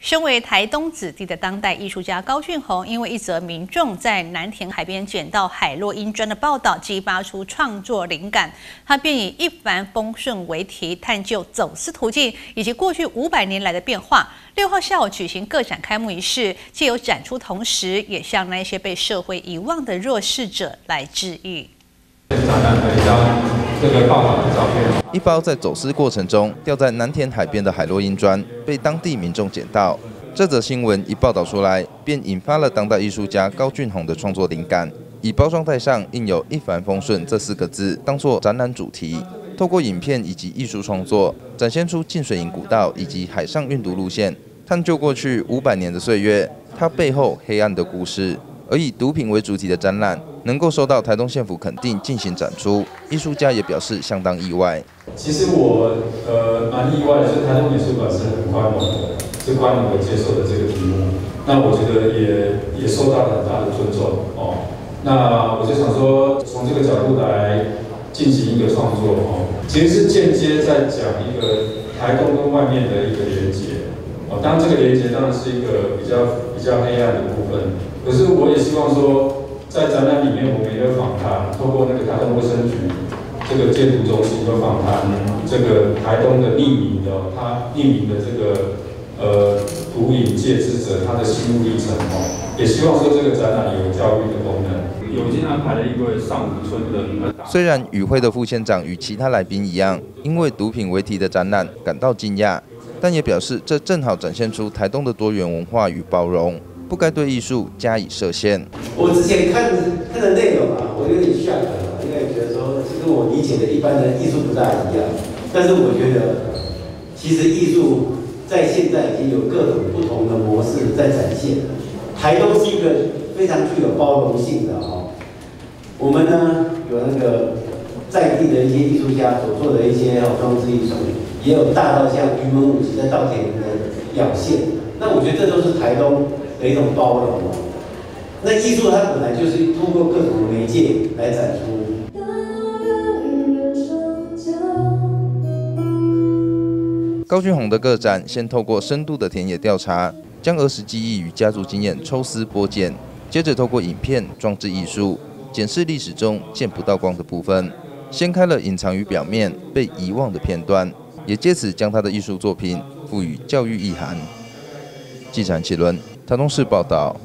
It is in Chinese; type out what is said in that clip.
身为台东子弟的当代艺术家高俊宏，因为一则民众在南田海边捡到海洛因砖的报道，激发出创作灵感。他便以一帆风顺为题，探究走私途径以及过去五百年来的变化。六号下午举行个展开幕仪式，借由展出，同时也向那些被社会遗忘的弱势者来致意。一包在走私过程中掉在南田海边的海洛因砖，被当地民众捡到。这则新闻一报道出来，便引发了当代艺术家高俊宏的创作灵感，以包装袋上印有一帆风顺这四个字当做展览主题，透过影片以及艺术创作，展现出进水营古道以及海上运毒路线，探究过去五百年的岁月，它背后黑暗的故事。而以毒品为主题的展览能够受到台东县府肯定进行展出，艺术家也表示相当意外。其实我呃蛮意外的，是台东美术馆是很宽容的，是宽容的接受的这个题目。那我觉得也也受到了很大的尊重哦。那我就想说，从这个角度来进行一个创作哦，其实是间接在讲一个台东跟外面的一个连接哦。当然这个连接当然是一个比较比较黑暗的部分。可是我也希望说，在展览里面，我们也有访谈，透过那个台东卫生局这个建筑中心有访谈，这个台东的匿名的，他匿名的这个呃毒瘾戒之者，他的心路历程哦，也希望说这个展览有教育的功能。有已经安排了一位上武村的。虽然与会的副县长与其他来宾一样，因为毒品为题的展览感到惊讶，但也表示这正好展现出台东的多元文化与包容。不该对艺术加以设限。我之前看看的内容啊，我有点吓人了，因为觉得说，其实我理解的一般的艺术不大一样。但是我觉得，其实艺术在现在已经有各种不同的模式在展现。台东是一个非常具有包容性的哈。我们呢有那个在地的一些艺术家所做的一些装置艺术，也有大到像云门舞集在稻田的表现。那我觉得这都是台东。的一种包容，那艺术它本来就是通过各种媒介来展出。高俊宏的个展先透过深度的田野调查，将儿时记忆与家族经验抽丝剥茧，接着透过影片装置艺术，检视历史中见不到光的部分，掀开了隐藏于表面被遗忘的片段，也借此将他的艺术作品赋予教育意涵。记者齐伦。台中市报道。